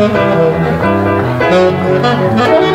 Thank you.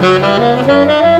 Música